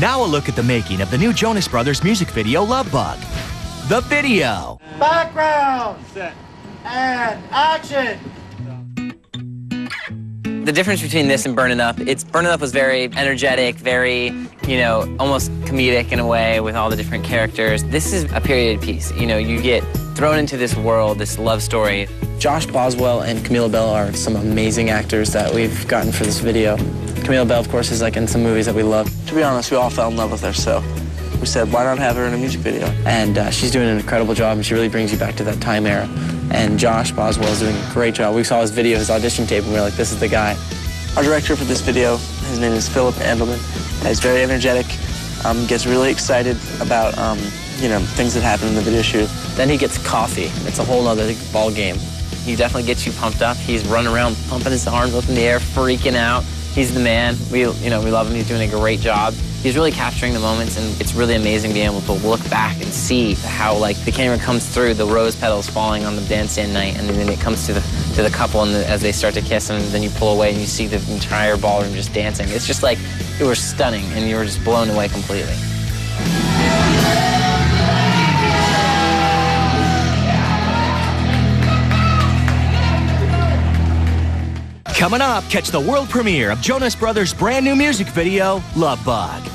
Now a look at the making of the new Jonas Brothers music video Lovebug. The video. Background. Set. And action. The difference between this and Burning Up, it's Burning Up was very energetic, very, you know, almost comedic in a way with all the different characters. This is a period piece. You know, you get thrown into this world, this love story. Josh Boswell and Camilla Belle are some amazing actors that we've gotten for this video. Camilla Belle, of course, is like in some movies that we love. To be honest, we all fell in love with her, so we said, why not have her in a music video? And uh, she's doing an incredible job, and she really brings you back to that time era. And Josh Boswell is doing a great job. We saw his video, his audition tape, and we were like, this is the guy. Our director for this video, his name is Philip Andelman. He's very energetic, um, gets really excited about, um, you know, things that happen in the video shoot. Then he gets coffee. It's a whole other ball game. He definitely gets you pumped up. He's running around, pumping his arms up in the air, freaking out. He's the man. We, you know, we love him. He's doing a great job. He's really capturing the moments, and it's really amazing being able to look back and see how, like, the camera comes through, the rose petals falling on the dance bandstand night, and then it comes to the to the couple, and the, as they start to kiss, and then you pull away and you see the entire ballroom just dancing. It's just like it was stunning, and you were just blown away completely. Coming up, catch the world premiere of Jonas Brothers' brand new music video, Lovebug.